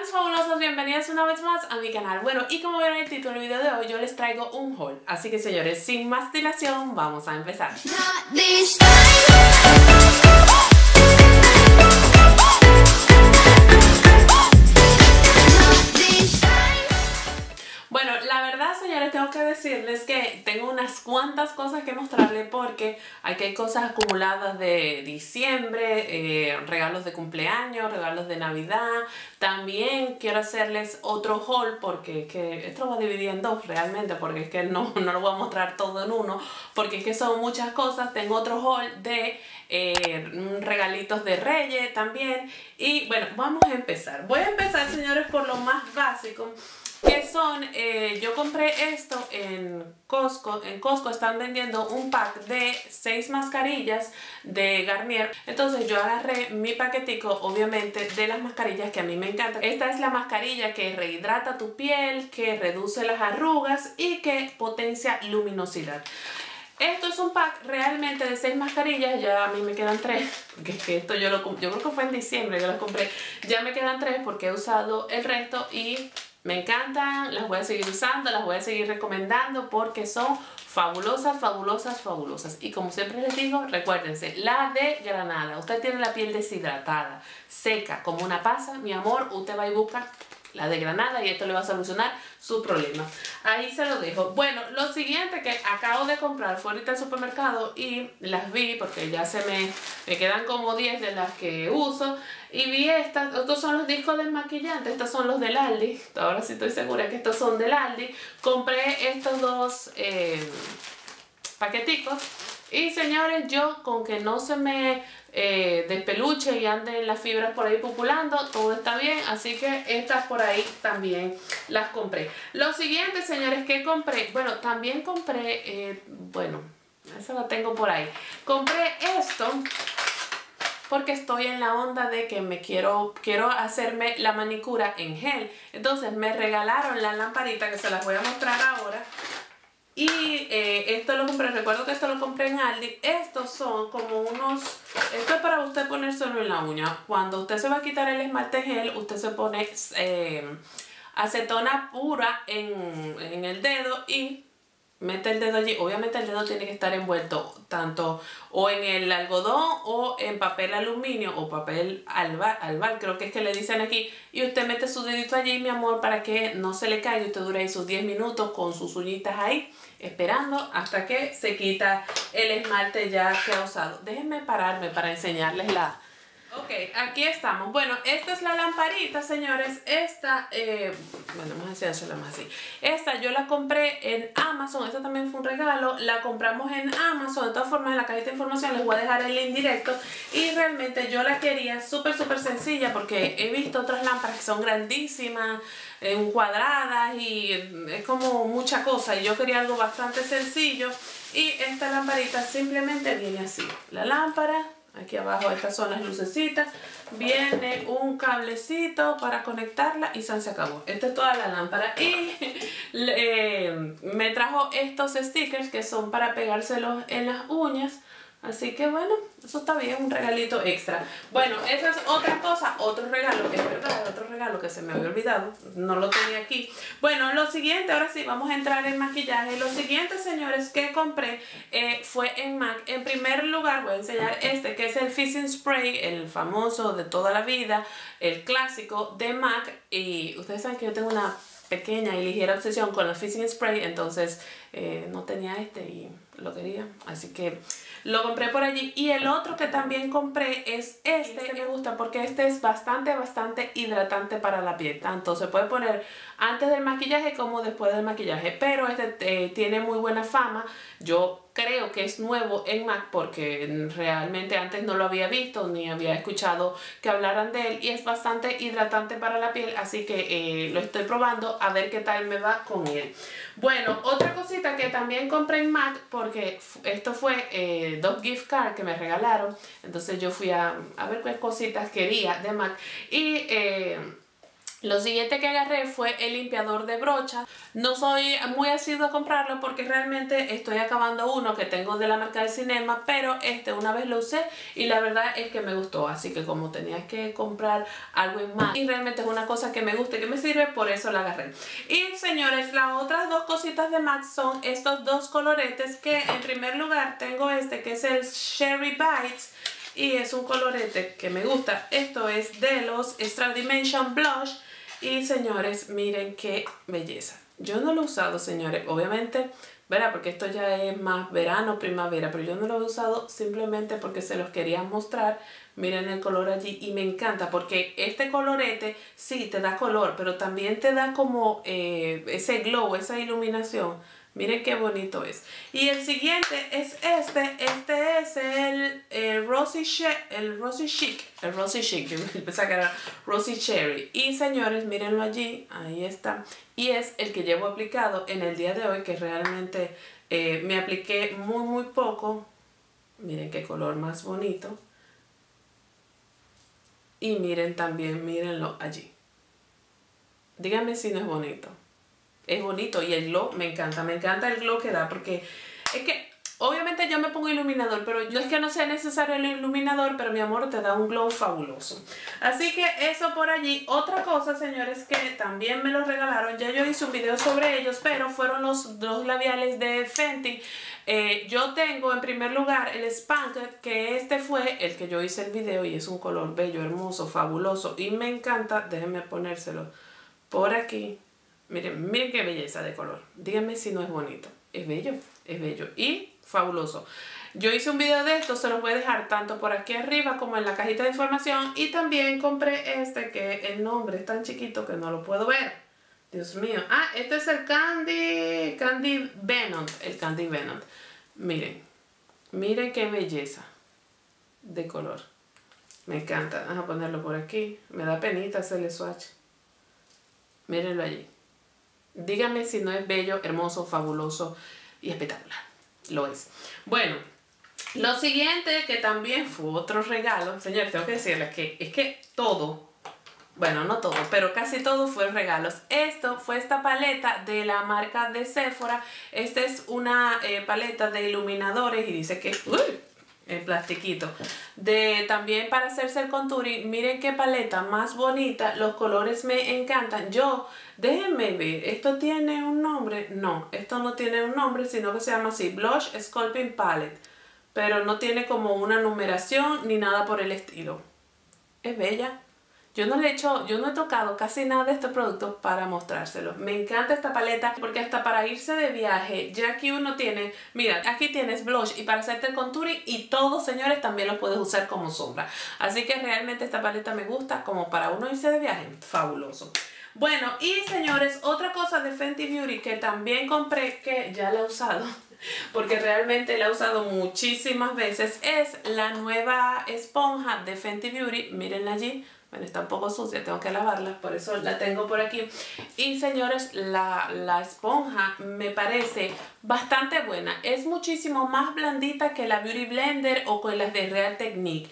mis fabulosas, bienvenidas una vez más a mi canal. Bueno, y como vieron el título del video de hoy, yo les traigo un haul. Así que señores, sin más dilación, vamos a empezar. Decirles que tengo unas cuantas cosas que mostrarles porque aquí hay cosas acumuladas de diciembre, eh, regalos de cumpleaños, regalos de Navidad. También quiero hacerles otro haul porque que esto lo voy a dividir en dos realmente porque es que no, no lo voy a mostrar todo en uno porque es que son muchas cosas. Tengo otro haul de eh, regalitos de Reyes también. Y bueno, vamos a empezar. Voy a empezar, señores, por lo más básico que son, eh, yo compré esto en Costco, en Costco están vendiendo un pack de 6 mascarillas de Garnier, entonces yo agarré mi paquetico obviamente de las mascarillas que a mí me encantan, esta es la mascarilla que rehidrata tu piel, que reduce las arrugas y que potencia luminosidad. Esto es un pack realmente de 6 mascarillas, ya a mí me quedan 3, porque es que esto yo lo yo creo que fue en diciembre, yo las compré, ya me quedan 3 porque he usado el resto y me encantan, las voy a seguir usando, las voy a seguir recomendando porque son fabulosas, fabulosas, fabulosas. Y como siempre les digo, recuérdense, la de granada. Usted tiene la piel deshidratada, seca, como una pasa, mi amor, usted va y busca la de granada y esto le va a solucionar su problema. Ahí se lo dejo. Bueno, lo siguiente que acabo de comprar fue ahorita al supermercado y las vi porque ya se me, me quedan como 10 de las que uso. Y vi estas, estos son los discos del maquillante, estos son los del Aldi. Ahora sí estoy segura que estos son del Aldi. Compré estos dos eh, paqueticos. Y señores, yo con que no se me eh, despeluche y anden las fibras por ahí populando, todo está bien. Así que estas por ahí también las compré. Lo siguiente, señores, que compré, bueno, también compré, eh, bueno, eso lo tengo por ahí. Compré esto porque estoy en la onda de que me quiero, quiero hacerme la manicura en gel. Entonces me regalaron la lamparita que se las voy a mostrar ahora. Y eh, esto lo compré, recuerdo que esto lo compré en Aldi. Estos son como unos, esto es para usted ponérselo en la uña. Cuando usted se va a quitar el esmalte gel, usted se pone eh, acetona pura en, en el dedo y mete el dedo allí, obviamente el dedo tiene que estar envuelto tanto o en el algodón o en papel aluminio o papel albal, albal, creo que es que le dicen aquí y usted mete su dedito allí mi amor para que no se le caiga usted dure ahí sus 10 minutos con sus uñitas ahí esperando hasta que se quita el esmalte ya que ha usado déjenme pararme para enseñarles la, Ok, aquí estamos. Bueno, esta es la lamparita, señores. Esta, eh, bueno, vamos a hacerla más así. Esta yo la compré en Amazon. Esta también fue un regalo. La compramos en Amazon. De todas formas, en la cajita de información les voy a dejar el link directo. Y realmente yo la quería súper, súper sencilla porque he visto otras lámparas que son grandísimas, cuadradas y es como mucha cosa. Y yo quería algo bastante sencillo. Y esta lamparita simplemente viene así. La lámpara Aquí abajo estas son las lucecitas. Viene un cablecito para conectarla y se acabó. Esta es toda la lámpara. Y eh, me trajo estos stickers que son para pegárselos en las uñas. Así que bueno, eso está bien, un regalito extra. Bueno, esa es otra cosa, otro regalo, es verdad, otro regalo que se me había olvidado, no lo tenía aquí. Bueno, lo siguiente, ahora sí, vamos a entrar en maquillaje. Lo siguiente, señores, que compré eh, fue en MAC. En primer lugar voy a enseñar este, que es el Fishing Spray, el famoso de toda la vida, el clásico de MAC. Y ustedes saben que yo tengo una pequeña y ligera obsesión con el Fishing Spray, entonces eh, no tenía este y lo quería, así que lo compré por allí. Y el otro que también compré es este, este me gusta porque este es bastante, bastante hidratante para la piel, tanto se puede poner antes del maquillaje como después del maquillaje, pero este eh, tiene muy buena fama, yo creo que es nuevo en MAC porque realmente antes no lo había visto ni había escuchado que hablaran de él y es bastante hidratante para la piel así que eh, lo estoy probando a ver qué tal me va con él. Bueno, otra cosita que también compré en MAC porque esto fue eh, dos gift cards que me regalaron entonces yo fui a, a ver qué cositas quería de MAC y... Eh, Lo siguiente que agarré fue el limpiador de brocha. No soy muy asiduo a comprarlo porque realmente estoy acabando uno que tengo de la marca de Cinema, pero este una vez lo usé y la verdad es que me gustó. Así que como tenía que comprar algo más y realmente es una cosa que me gusta y que me sirve, por eso la agarré. Y señores, las otras dos cositas de MAC son estos dos coloretes que en primer lugar tengo este que es el Sherry Bites y es un colorete que me gusta. Esto es de los Extra Dimension Blush y señores, miren qué belleza. Yo no lo he usado, señores, obviamente, verá, porque esto ya es más verano, primavera, pero yo no lo he usado simplemente porque se los quería mostrar. Miren el color allí y me encanta porque este colorete sí te da color, pero también te da como eh, ese glow, esa iluminación Miren qué bonito es. Y el siguiente es este. Este es el, el Rosy, el Rosy Chic. El Rosy Chic. Yo pensaba que era Rosy Cherry. Y señores, mírenlo allí. Ahí está. Y es el que llevo aplicado en el día de hoy. Que realmente eh, me apliqué muy, muy poco. Miren qué color más bonito. Y miren también, mírenlo allí. Díganme si no es bonito es bonito y el glow me encanta, me encanta el glow que da porque es que obviamente yo me pongo iluminador, pero no es que no sea necesario el iluminador, pero mi amor te da un glow fabuloso. Así que eso por allí. Otra cosa, señores, que también me los regalaron, ya yo hice un video sobre ellos, pero fueron los dos labiales de Fenty. Eh, yo tengo en primer lugar el Spank, que este fue el que yo hice el video y es un color bello, hermoso, fabuloso y me encanta. Déjenme ponérselo por aquí Miren, miren qué belleza de color. Díganme si no es bonito. Es bello, es bello y fabuloso. Yo hice un video de esto, se los voy a dejar tanto por aquí arriba como en la cajita de información. Y también compré este que el nombre es tan chiquito que no lo puedo ver. Dios mío. Ah, este es el Candy, Candy Venom. El Candy Venom. Miren, miren qué belleza de color. Me encanta. Vamos a ponerlo por aquí. Me da penita hacerle swatch. Mírenlo allí. Díganme si no es bello, hermoso, fabuloso y espectacular. Lo es. Bueno, lo siguiente que también fue otro regalo. Señores, tengo que decirles que es que todo, bueno, no todo, pero casi todo fue regalos. Esto fue esta paleta de la marca de Sephora. Esta es una eh, paleta de iluminadores y dice que... Uy, el plastiquito. De también para hacerse el contouring, miren qué paleta más bonita, los colores me encantan. Yo, déjenme ver, ¿esto tiene un nombre? No, esto no tiene un nombre, sino que se llama así, Blush Sculpting Palette. Pero no tiene como una numeración ni nada por el estilo. Es bella. Yo no le he hecho, yo no he tocado casi nada de estos productos para mostrárselos. Me encanta esta paleta porque hasta para irse de viaje, ya que uno tiene, mira, aquí tienes blush y para hacerte el contouring y todos, señores, también lo puedes usar como sombra. Así que realmente esta paleta me gusta como para uno irse de viaje, fabuloso. Bueno, y señores, otra cosa de Fenty Beauty que también compré, que ya la he usado, porque realmente la he usado muchísimas veces, es la nueva esponja de Fenty Beauty, mírenla allí, bueno, está un poco sucia, tengo que lavarla, por eso la tengo por aquí. Y señores, la, la, esponja me parece bastante buena. Es muchísimo más blandita que la Beauty Blender o con las de Real Technique.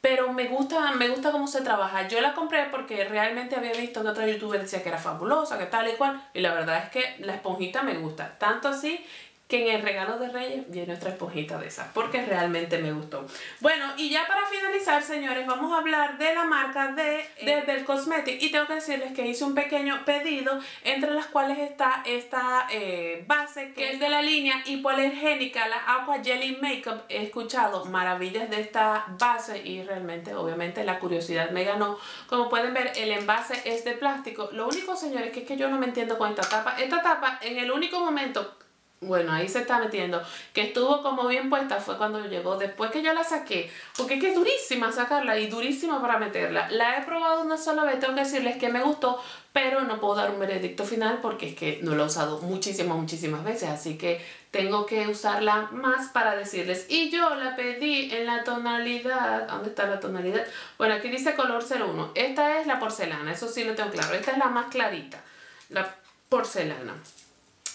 Pero me gusta, me gusta cómo se trabaja. Yo la compré porque realmente había visto que otra youtuber decía que era fabulosa, que tal y cual. Y la verdad es que la esponjita me gusta. Tanto así que en el regalo de Reyes viene otra esponjita de esas, porque realmente me gustó. Bueno, y ya para finalizar, señores, vamos a hablar de la marca de, de Del Cosmetic. Y tengo que decirles que hice un pequeño pedido, entre las cuales está esta eh, base, que es de la línea hipoalergénica, la Aqua Jelly Makeup. He escuchado maravillas de esta base y realmente, obviamente, la curiosidad me ganó. Como pueden ver, el envase es de plástico. Lo único, señores, que es que yo no me entiendo con esta tapa. Esta tapa, en el único momento bueno, ahí se está metiendo, que estuvo como bien puesta fue cuando llegó, después que yo la saqué, porque es que es durísima sacarla y durísima para meterla. La he probado una sola vez, tengo que decirles que me gustó, pero no puedo dar un veredicto final porque es que no la he usado muchísimas, muchísimas veces, así que tengo que usarla más para decirles. Y yo la pedí en la tonalidad, ¿dónde está la tonalidad? Bueno, aquí dice color 01, esta es la porcelana, eso sí lo tengo claro, esta es la más clarita, la porcelana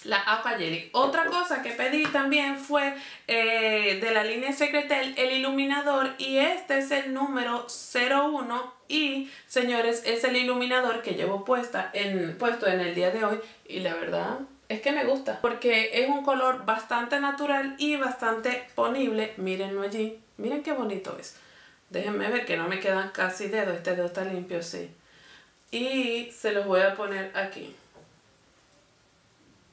la Aqua Jelly. Otra cosa que pedí también fue eh, de la línea Secretel el iluminador y este es el número 01 Y, señores, es el iluminador que llevo puesta en, puesto en el día de hoy. Y la verdad es que me gusta. Porque es un color bastante natural y bastante ponible. Mírenlo allí. Miren qué bonito es. Déjenme ver que no me quedan casi dedos. Este dedo está limpio, sí. Y se los voy a poner aquí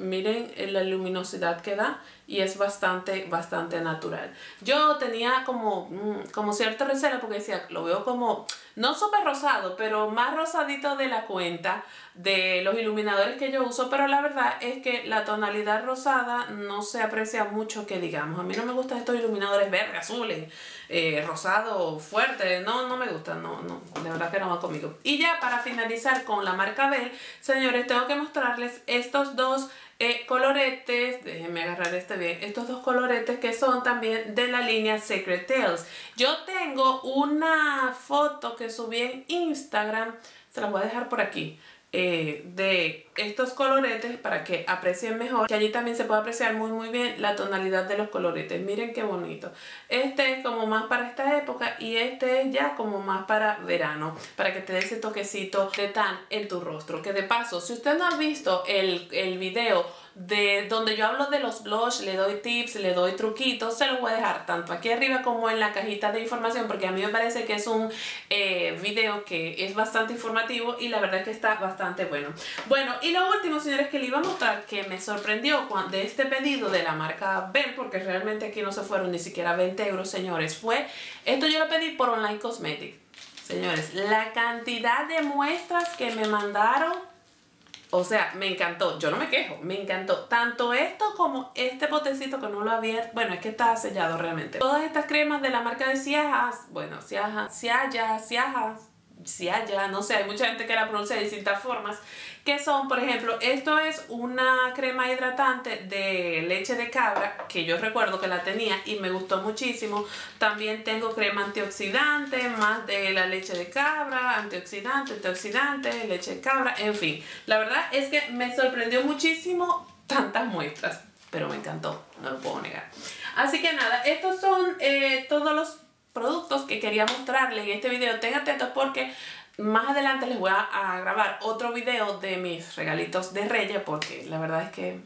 miren la luminosidad que da y es bastante, bastante natural. Yo tenía como, mm, como cierto recelo porque decía, lo veo como, no súper rosado, pero más rosadito de la cuenta de los iluminadores que yo uso, pero la verdad es que la tonalidad rosada no se aprecia mucho que digamos. A mí no me gustan estos iluminadores verdes, azules, eh, rosado, fuerte, no, no me gustan, no, no, de verdad que no va conmigo. Y ya para finalizar con la marca Bell, señores, tengo que mostrarles estos dos eh, coloretes, déjenme agarrar este bien, estos dos coloretes que son también de la línea Secret Tales. Yo tengo una foto que subí en Instagram, se las voy a dejar por aquí. Eh, de estos coloretes para que aprecien mejor que allí también se puede apreciar muy muy bien la tonalidad de los coloretes. Miren qué bonito. Este es como más para esta época y este es ya como más para verano para que te dé ese toquecito de tan en tu rostro. Que de paso si usted no ha visto el, el video de donde yo hablo de los blush, le doy tips, le doy truquitos, se los voy a dejar tanto aquí arriba como en la cajita de información porque a mí me parece que es un eh, video que es bastante informativo y la verdad es que está bastante bueno. Bueno, y lo último, señores, que le iba a mostrar que me sorprendió de este pedido de la marca Bell, porque realmente aquí no se fueron ni siquiera 20 euros, señores, fue, esto yo lo pedí por Online Cosmetics. Señores, la cantidad de muestras que me mandaron o sea, me encantó. Yo no me quejo, me encantó. Tanto esto como este botecito que no lo había... Bueno, es que está sellado realmente. Todas estas cremas de la marca de Ciajas, bueno, Ciajas, Ciajas, Ciajas, si haya, no sé, hay mucha gente que la pronuncia de distintas formas, que son, por ejemplo, esto es una crema hidratante de leche de cabra, que yo recuerdo que la tenía y me gustó muchísimo. También tengo crema antioxidante, más de la leche de cabra, antioxidante, antioxidante, leche de cabra, en fin. La verdad es que me sorprendió muchísimo tantas muestras, pero me encantó, no lo puedo negar. Así que nada, estos son eh, todos los productos que quería mostrarles en este video. Tengan atentos porque más adelante les voy a, grabar otro video de mis regalitos de Reyes porque la verdad es que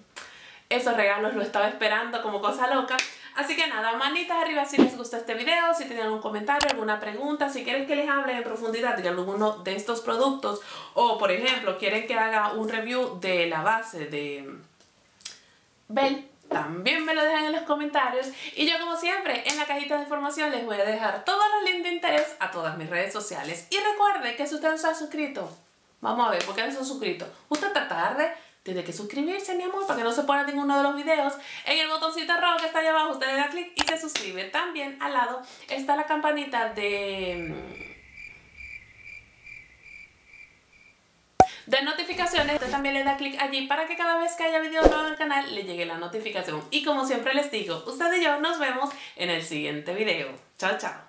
esos regalos lo estaba esperando como cosa loca. Así que nada, manitas arriba si les gusta este video, si tienen algún comentario, alguna pregunta, si quieren que les hable en profundidad de alguno de estos productos o por ejemplo quieren que haga un review de la base de Bell también me lo dejan en los comentarios. Y yo como siempre en la cajita de información les voy a dejar todos los links de interés a todas mis redes sociales. Y recuerde que si usted no se ha suscrito vamos a ver, ¿por qué no se ha suscrito? usted está tarde, tiene que suscribirse mi amor para que no se ponga ninguno de los videos. En el botoncito rojo que está ahí abajo usted le da clic y se suscribe. También al lado está la campanita de de notificaciones. Usted también le da clic allí para que cada vez que haya video nuevo en el canal le llegue la notificación. Y como siempre les digo, usted y yo nos vemos en el siguiente video. Chao, chao.